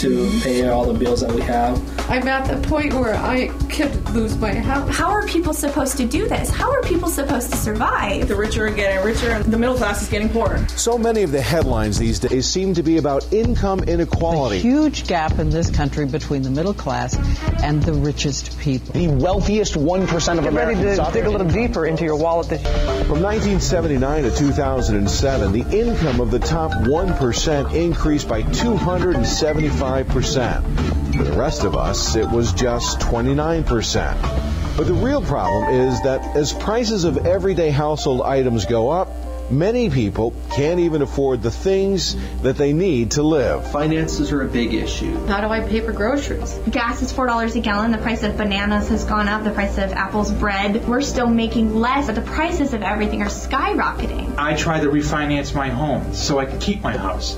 to pay all the bills that we have. I'm at the point where I could lose my house. How are people supposed to do this? How are people supposed to survive? The richer are getting richer and the middle class is getting poorer. So many of the headlines these days seem to be about income inequality. A huge gap in this country between the middle class and the richest people. The wealthiest 1% of Get Americans. ready to dig a little deeper into your wallet this From 1979 to 2007, the income of the top 1% increased by 275%. For the rest of us, it was just 29%. But the real problem is that as prices of everyday household items go up, many people can't even afford the things that they need to live. Finances are a big issue. How do I pay for groceries? Gas is $4 a gallon. The price of bananas has gone up. The price of apples, bread. We're still making less, but the prices of everything are skyrocketing. I tried to refinance my home so I could keep my house.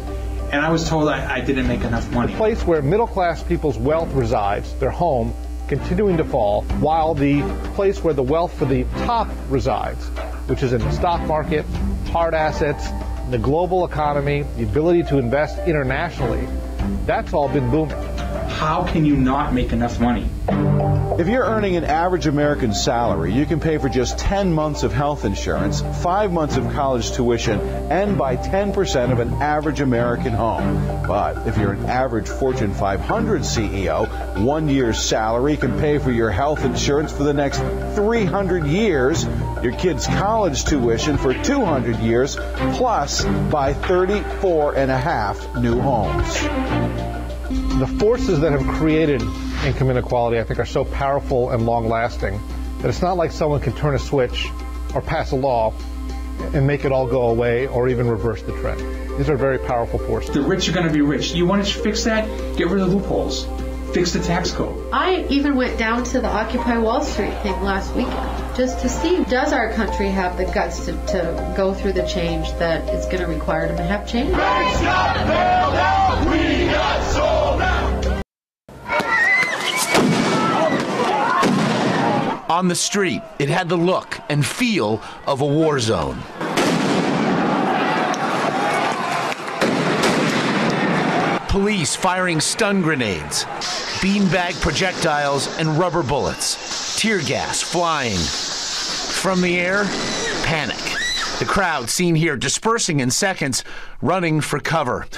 And I was told I, I didn't make enough money. The place where middle class people's wealth resides, their home, continuing to fall, while the place where the wealth for the top resides, which is in the stock market, hard assets, the global economy, the ability to invest internationally, that's all been booming. How can you not make enough money? If you're earning an average American salary, you can pay for just 10 months of health insurance, 5 months of college tuition, and buy 10% of an average American home. But if you're an average Fortune 500 CEO, one year's salary can pay for your health insurance for the next 300 years, your kid's college tuition for 200 years, plus buy 34 and a half new homes. The forces that have created income inequality, I think, are so powerful and long lasting that it's not like someone can turn a switch or pass a law and make it all go away or even reverse the trend. These are very powerful forces. The rich are going to be rich. You want to fix that? Get rid of the loopholes. Fix the tax code. I even went down to the Occupy Wall Street thing last weekend just to see does our country have the guts to, to go through the change that it's going to require to have change. On the street, it had the look and feel of a war zone. Police firing stun grenades, beanbag projectiles, and rubber bullets, tear gas flying. From the air, panic. The crowd seen here dispersing in seconds, running for cover.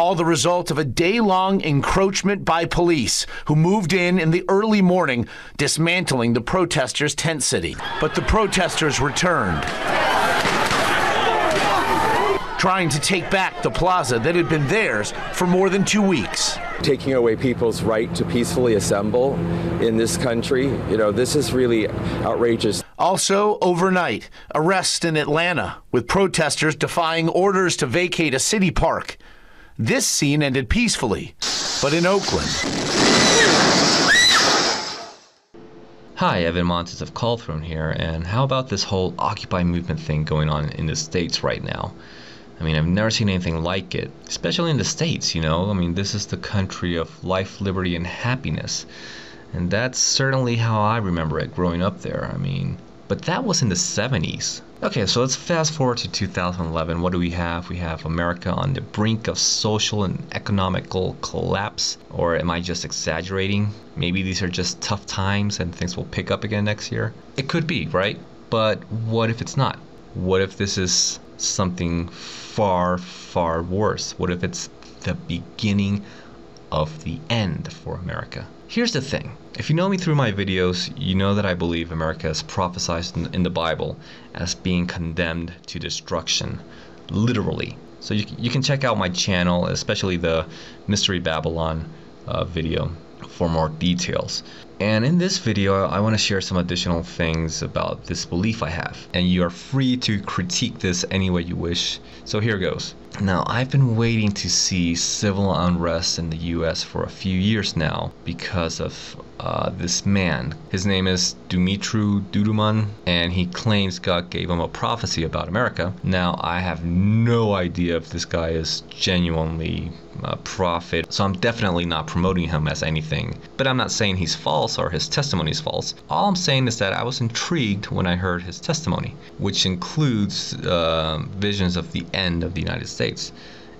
All the result of a day long encroachment by police who moved in in the early morning, dismantling the protesters' tent city. But the protesters returned, trying to take back the plaza that had been theirs for more than two weeks. taking away people's right to peacefully assemble in this country. You know, this is really outrageous. Also, overnight, arrests in Atlanta with protesters defying orders to vacate a city park. This scene ended peacefully, but in Oakland, Hi, Evan Montes of Colthrone here, and how about this whole Occupy movement thing going on in the States right now? I mean, I've never seen anything like it, especially in the States, you know? I mean, this is the country of life, liberty, and happiness. And that's certainly how I remember it growing up there. I mean, but that was in the 70s. Okay, so let's fast forward to 2011. What do we have? We have America on the brink of social and economical collapse. Or am I just exaggerating? Maybe these are just tough times and things will pick up again next year? It could be, right? But what if it's not? What if this is something far, far worse? What if it's the beginning of the end for America? Here's the thing. If you know me through my videos, you know that I believe America is prophesied in, the Bible as being condemned to destruction, literally. So you, you can check out my channel, especially the Mystery Babylon uh, video, for more details. And in this video, I want to share some additional things about this belief I have. And you are free to critique this any way you wish. So here goes. Now, I've been waiting to see civil unrest in the US for a few years now because of uh, this man. His name is Dumitru Duduman, and he claims God gave him a prophecy about America. Now, I have no idea if this guy is genuinely a prophet, so I'm definitely not promoting him as anything. But I'm not saying he's false or his testimony is false. All I'm saying is that I was intrigued when I heard his testimony, which includes uh, visions of the end of the United States.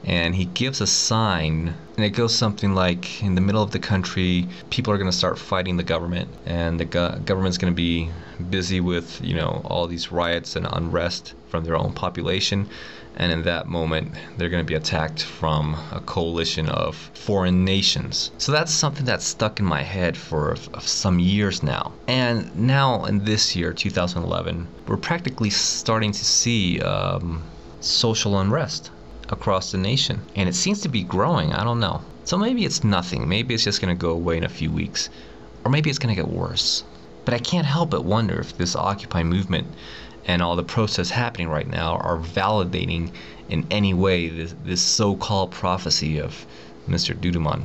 and he gives a sign and it goes something like in the middle of the country people are going to start fighting the government and the go- government's going to be busy with you know all these riots and unrest from their own population and in that moment they're going to be attacked from a coalition of foreign nations so that's something that's stuck in my head for some years now and now in this year 2011 we're practically starting to see um, social unrest across the nation. And it seems to be growing. I don't know. So maybe it's nothing. Maybe it's just going to go away in a few weeks. Or maybe it's going to get worse. But I can't help but wonder if this Occupy movement and all the process happening right now are validating in any way this, this so called prophecy of Mr. Duduman.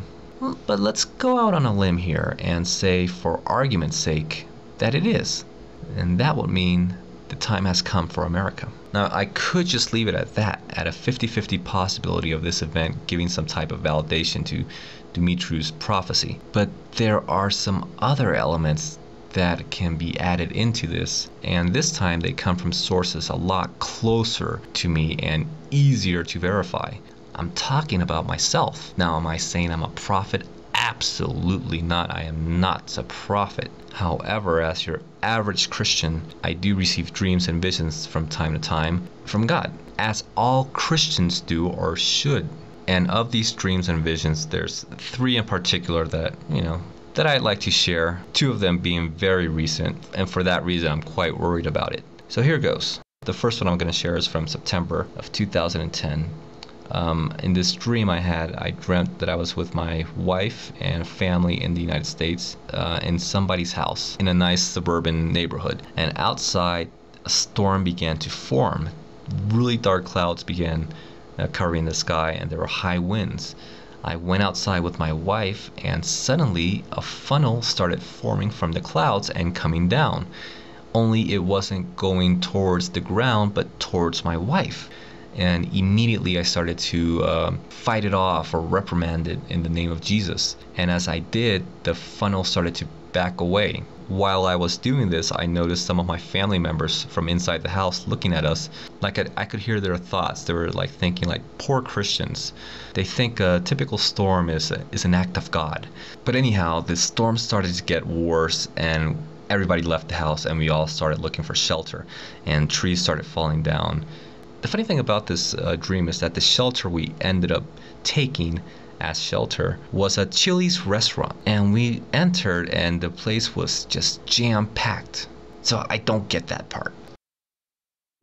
But let's go out on a limb here and say, for argument's sake, that it is. And that would mean the time has come for America. Now, I could just leave it at that, at a 50 50 possibility of this event giving some type of validation to Dimitri's prophecy. But there are some other elements that can be added into this, and this time they come from sources a lot closer to me and easier to verify. I'm talking about myself. Now, am I saying I'm a prophet? Absolutely not. I am not a prophet. However, as your average Christian, I do receive dreams and visions from time to time from God, as all Christians do or should. And of these dreams and visions, there's three in particular that, you know, that I'd like to share, two of them being very recent, and for that reason, I'm quite worried about it. So here goes. The first one I'm going to share is from September of 2010. Um, in this dream I had, I dreamt that I was with my wife and family in the United States uh, in somebody's house in a nice suburban neighborhood. And outside, a storm began to form. Really dark clouds began uh, covering the sky, and there were high winds. I went outside with my wife, and suddenly a funnel started forming from the clouds and coming down. Only it wasn't going towards the ground, but towards my wife and immediately I started to uh, fight it off or reprimand it in the name of Jesus. And as I did, the funnel started to back away. While I was doing this, I noticed some of my family members from inside the house looking at us. Like I, I could hear their thoughts. They were like thinking, like poor Christians. They think a typical storm is a, is an act of God. But anyhow, the storm started to get worse, and everybody left the house, and we all started looking for shelter. And trees started falling down the funny thing about this uh, dream is that the shelter we ended up taking as shelter was a Chili's restaurant. And we entered, and the place was just jam packed. So I don't get that part.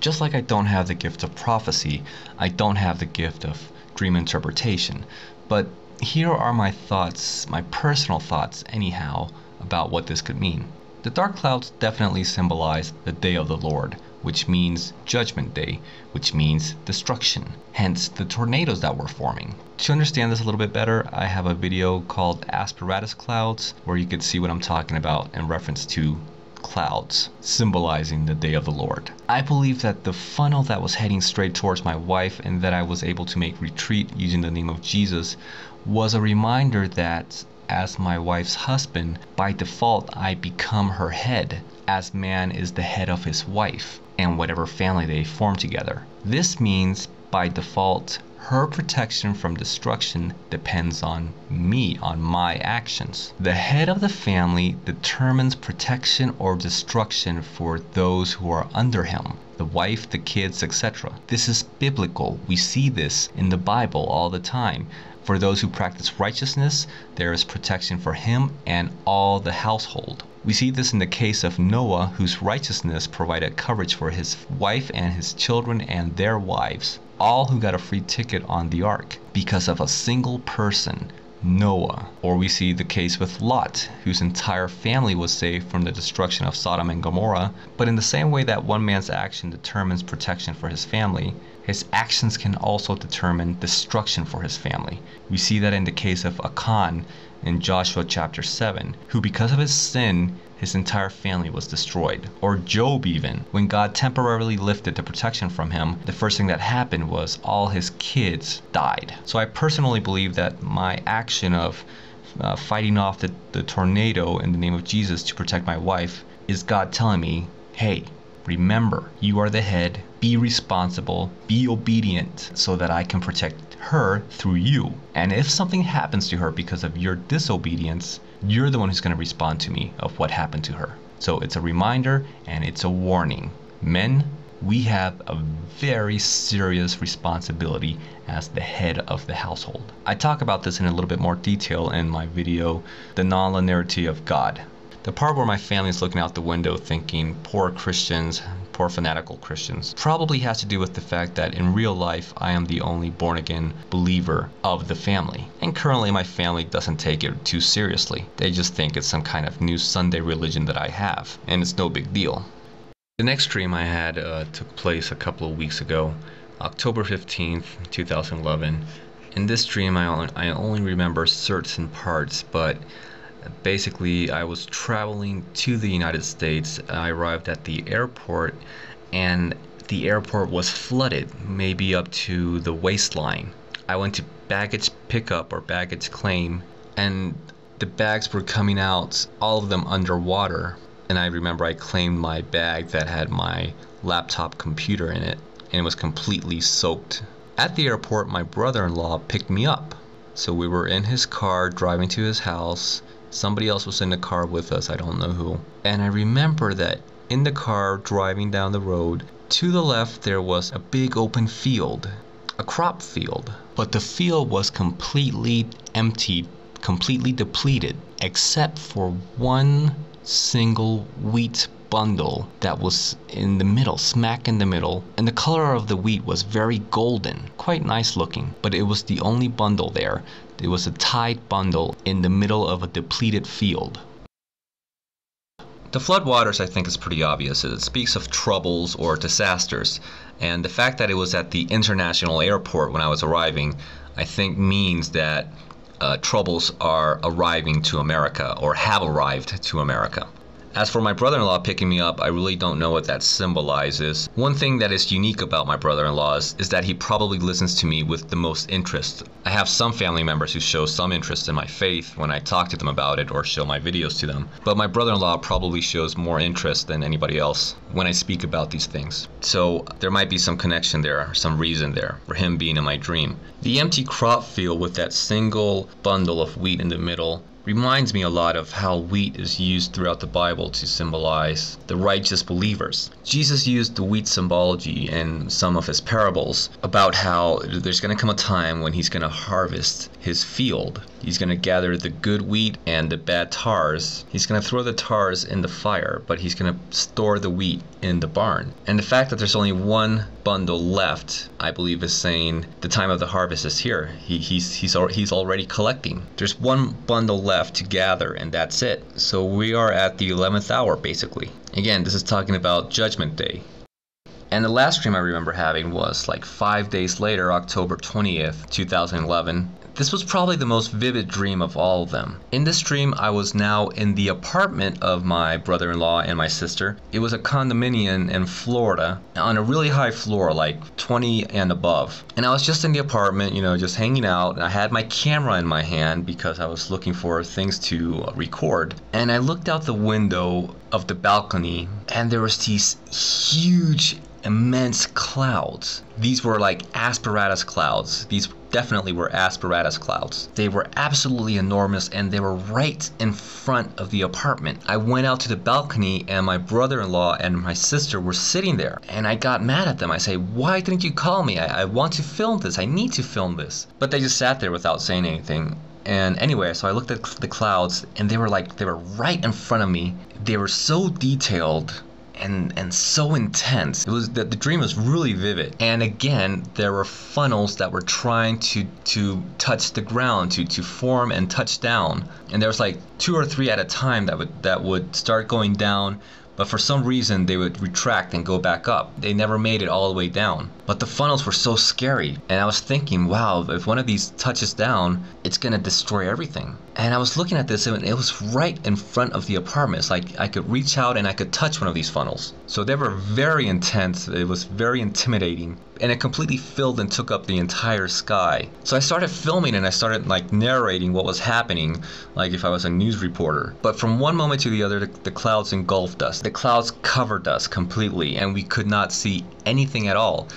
Just like I don't have the gift of prophecy, I don't have the gift of dream interpretation. But here are my thoughts, my personal thoughts, anyhow, about what this could mean. The dark clouds definitely symbolize the day of the Lord, which means Judgment Day, which means destruction, hence the tornadoes that were forming. To understand this a little bit better, I have a video called Asperatus Clouds where you can see what I'm talking about in reference to clouds, symbolizing the day of the Lord. I believe that the funnel that was heading straight towards my wife and that I was able to make retreat using the name of Jesus was a reminder that as my wife's husband, by default I become her head, as man is the head of his wife and whatever family they form together. This means by default her protection from destruction depends on me, on my actions. The head of the family determines protection or destruction for those who are under him the wife, the kids, etc. This is biblical. We see this in the Bible all the time. For those who practice righteousness, there is protection for him and all the household. We see this in the case of Noah, whose righteousness provided coverage for his wife and his children and their wives, all who got a free ticket on the ark because of a single person Noah. Or we see the case with Lot, whose entire family was saved from the destruction of Sodom and Gomorrah. But in the same way that one man's action determines protection for his family, his actions can also determine destruction for his family. We see that in the case of Achan in Joshua chapter 7, who because of his sin his entire family was destroyed. Or Job, even. When God temporarily lifted the protection from him, the first thing that happened was all his kids died. So I personally believe that my action of uh, fighting off the, the tornado in the name of Jesus to protect my wife is God telling me, hey, remember, you are the head, be responsible, be obedient so that I can protect her through you. And if something happens to her because of your disobedience, you're the one who's going to respond to me of what happened to her. So it's a reminder and it's a warning. Men, we have a very serious responsibility as the head of the household. I talk about this in a little bit more detail in my video, The Nonlinearity of God. The part where my family is looking out the window thinking, poor Christians, poor fanatical Christians, probably has to do with the fact that in real life I am the only born again believer of the family. And currently my family doesn't take it too seriously. They just think it's some kind of new Sunday religion that I have, and it's no big deal. The next dream I had uh, took place a couple of weeks ago, October 15th, 2011. In this dream, I only, I only remember certain parts, but basically, I was traveling to the United States. I arrived at the airport, and the airport was flooded, maybe up to the waistline. I went to baggage pickup or baggage claim, and the bags were coming out, all of them underwater. And I remember I claimed my bag that had my laptop computer in it, and it was completely soaked. At the airport, my brother in law picked me up. So we were in his car driving to his house. Somebody else was in the car with us, I don't know who. And I remember that in the car driving down the road, to the left there was a big open field, a crop field. But the field was completely empty, completely depleted, except for one single wheat bundle that was in the middle, smack in the middle, and the color of the wheat was very golden, quite nice looking, but it was the only bundle there. It was a tied bundle in the middle of a depleted field. The floodwaters, I think, is pretty obvious. It speaks of troubles or disasters, and the fact that it was at the international airport when I was arriving, I think means that uh, troubles are arriving to America or have arrived to America. As for my brother in law picking me up, I really don't know what that symbolizes. One thing that is unique about my brother in law is, is, that he probably listens to me with the most interest. I have some family members who show some interest in my faith when I talk to them about it or show my videos to them, but my brother in law probably shows more interest than anybody else when I speak about these things. So there might be some connection there, some reason there for him being in my dream. The empty crop field with that single bundle of wheat in the middle reminds me a lot of how wheat is used throughout the Bible to symbolize the righteous believers. Jesus used the wheat symbology in some of his parables about how there's going to come a time when he's going to harvest his field. He's going to gather the good wheat and the bad tars. He's going to throw the tars in the fire, but he's going to store the wheat in the barn. And the fact that there's only one bundle left, I believe, is saying the time of the harvest is here. He, he's, he's, he's already collecting. There's one bundle left to gather, and that's it. So we are at the 11th hour, basically. Again, this is talking about Judgment Day. And the last dream I remember having was like five days later, October 20th, 2011. This was probably the most vivid dream of all of them. In this dream, I was now in the apartment of my brother in law and my sister. It was a condominium in Florida on a really high floor, like 20 and above. And I was just in the apartment, you know, just hanging out. And I had my camera in my hand because I was looking for things to record. And I looked out the window of the balcony, and there was these huge immense clouds. These were like asperatus clouds. These definitely were asperatus clouds. They were absolutely enormous and they were right in front of the apartment. I went out to the balcony and my brother-in-law and my sister were sitting there and I got mad at them. I say, why didn't you call me? I, I want to film this. I need to film this. But they just sat there without saying anything. And anyway, so I looked at the clouds and they were like, they were right in front of me. They were so detailed and and so intense. It was that the dream was really vivid. And again, there were funnels that were trying to to touch the ground, to to form and touch down. And there was like two or three at a time that would that would start going down but for some reason they would retract and go back up. They never made it all the way down. But the funnels were so scary, and I was thinking, wow, if one of these touches down, it's gonna destroy everything. And I was looking at this, and it was right in front of the apartment. It's like I could reach out and I could touch one of these funnels. So they were very intense. It was very intimidating. and it completely filled and took up the entire sky. So I started filming and I started like narrating what was happening, like if I was a news reporter. But from one moment to the other, the, the clouds engulfed us. The clouds covered us completely, and we could not see anything at all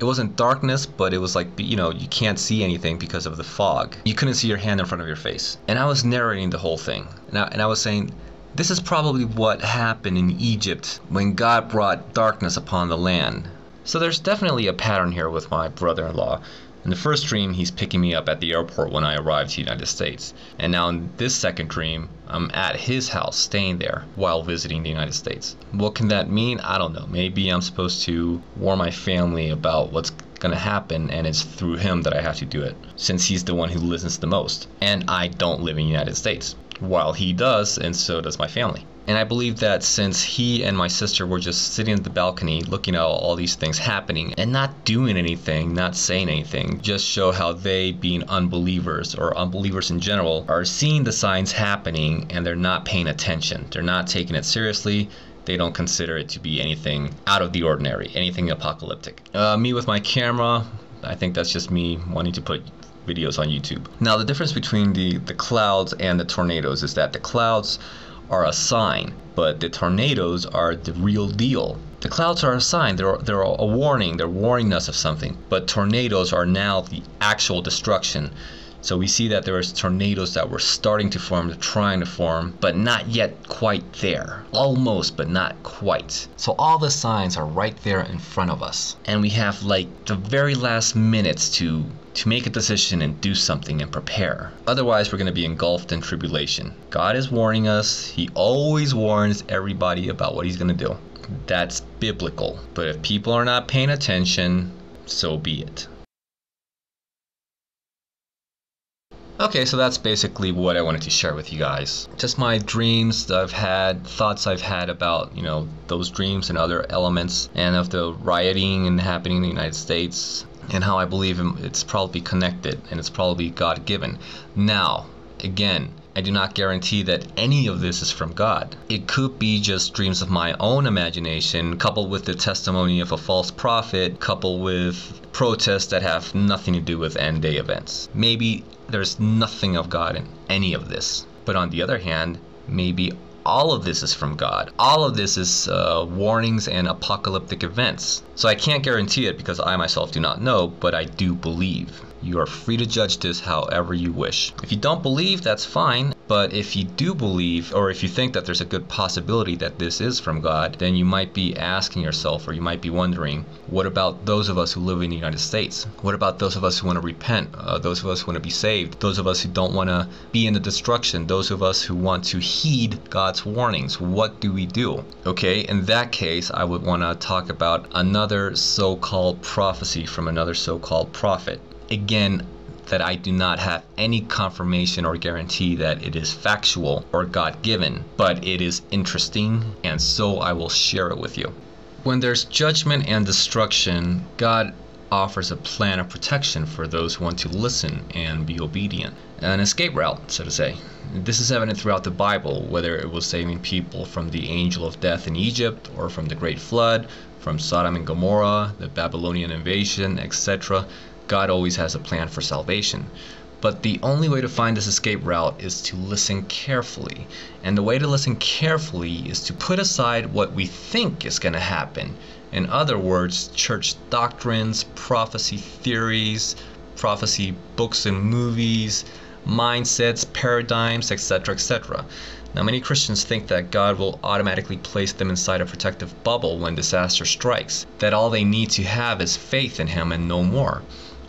it wasn't darkness, but it was like, you know, you can't see anything because of the fog. You couldn't see your hand in front of your face. And I was narrating the whole thing. And I, and I was saying, this is probably what happened in Egypt when God brought darkness upon the land. So there's definitely a pattern here with my brother in law. In the first dream, he's picking me up at the airport when I arrived to the United States. And now in this second dream, I'm at his house, staying there while visiting the United States. What can that mean? I don't know. Maybe I'm supposed to warn my family about what's going to happen, and it's through him that I have to do it, since he's the one who listens the most. And I don't live in the United States, while he does, and so does my family. And I believe that since he and my sister were just sitting at the balcony looking at all these things happening and not doing anything, not saying anything, just show how they, being unbelievers or unbelievers in general, are seeing the signs happening and they're not paying attention. They're not taking it seriously. They don't consider it to be anything out of the ordinary, anything apocalyptic. Uh, me with my camera, I think that's just me wanting to put videos on YouTube. Now, the difference between the, the clouds and the tornadoes is that the clouds are a sign, but the tornadoes are the real deal. The clouds are a sign, they're, they're a warning, they're warning us of something, but tornadoes are now the actual destruction. So we see that there is tornadoes that were starting to form, trying to form, but not yet quite there. Almost, but not quite. So all the signs are right there in front of us. And we have like the very last minutes to to make a decision and do something and prepare. Otherwise, we're going to be engulfed in tribulation. God is warning us. He always warns everybody about what he's going to do. That's biblical. But if people are not paying attention, so be it. Okay, so that's basically what I wanted to share with you guys. Just my dreams that I've had, thoughts I've had about, you know, those dreams and other elements, and of the rioting and happening in the United States, and how I believe it's probably connected and it's probably God given. Now, again, I do not guarantee that any of this is from God. It could be just dreams of my own imagination, coupled with the testimony of a false prophet, coupled with protests that have nothing to do with end day events. Maybe there's nothing of God in any of this. But on the other hand, maybe all of this is from God. All of this is uh, warnings and apocalyptic events. So I can't guarantee it because I myself do not know, but I do believe. You are free to judge this however you wish. If you don't believe, that's fine. But if you do believe, or if you think that there's a good possibility that this is from God, then you might be asking yourself, or you might be wondering, what about those of us who live in the United States? What about those of us who want to repent? Uh, those of us who want to be saved? Those of us who don't want to be in the destruction? Those of us who want to heed God's warnings? What do we do? Okay, in that case, I would want to talk about another so called prophecy from another so called prophet again that I do not have any confirmation or guarantee that it is factual or God given, but it is interesting, and so I will share it with you. When there's judgment and destruction, God offers a plan of protection for those who want to listen and be obedient. An escape route, so to say. This is evident throughout the Bible, whether it was saving people from the angel of death in Egypt, or from the great flood, from Sodom and Gomorrah, the Babylonian invasion, etc. God always has a plan for salvation. But the only way to find this escape route is to listen carefully. And the way to listen carefully is to put aside what we think is going to happen. In other words, church doctrines, prophecy theories, prophecy books and movies, mindsets, paradigms, etc., etc. Now, many Christians think that God will automatically place them inside a protective bubble when disaster strikes, that all they need to have is faith in Him and no more.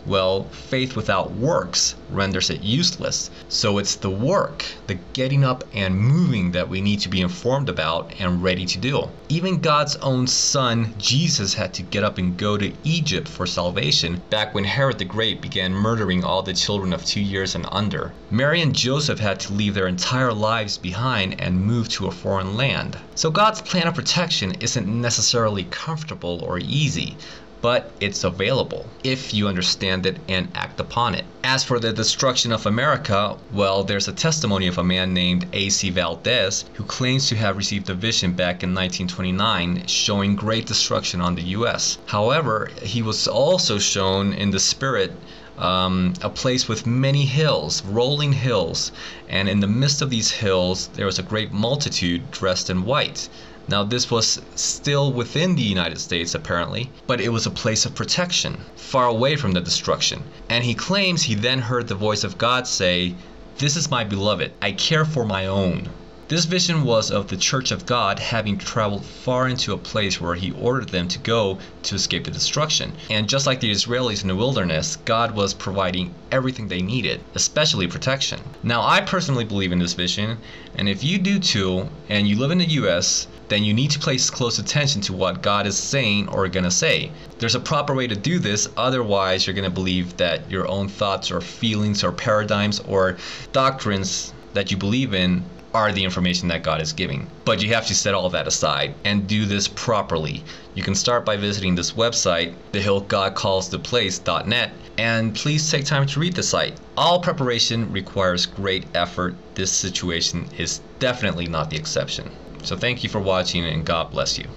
Well, faith without works renders it useless. So it's the work, the getting up and moving that we need to be informed about and ready to do. Even God's own son, Jesus, had to get up and go to Egypt for salvation back when Herod the Great began murdering all the children of two years and under. Mary and Joseph had to leave their entire lives behind and move to a foreign land. So God's plan of protection isn't necessarily comfortable or easy but it's available if you understand it and act upon it. As for the destruction of America, well, there's a testimony of a man named A.C. Valdez who claims to have received a vision back in 1929 showing great destruction on the U.S. However, he was also shown in the spirit um, a place with many hills, rolling hills, and in the midst of these hills there was a great multitude dressed in white. Now, this was still within the United States, apparently, but it was a place of protection, far away from the destruction. And he claims he then heard the voice of God say, This is my beloved, I care for my own. This vision was of the Church of God having traveled far into a place where he ordered them to go to escape the destruction. And just like the Israelis in the wilderness, God was providing everything they needed, especially protection. Now, I personally believe in this vision, and if you do too, and you live in the US, then you need to place close attention to what God is saying or going to say. There's a proper way to do this, otherwise, you're going to believe that your own thoughts or feelings or paradigms or doctrines that you believe in are the information that God is giving. But you have to set all that aside and do this properly. You can start by visiting this website, thehillgodcallstheplace.net, and please take time to read the site. All preparation requires great effort. This situation is definitely not the exception. So thank you for watching and God bless you.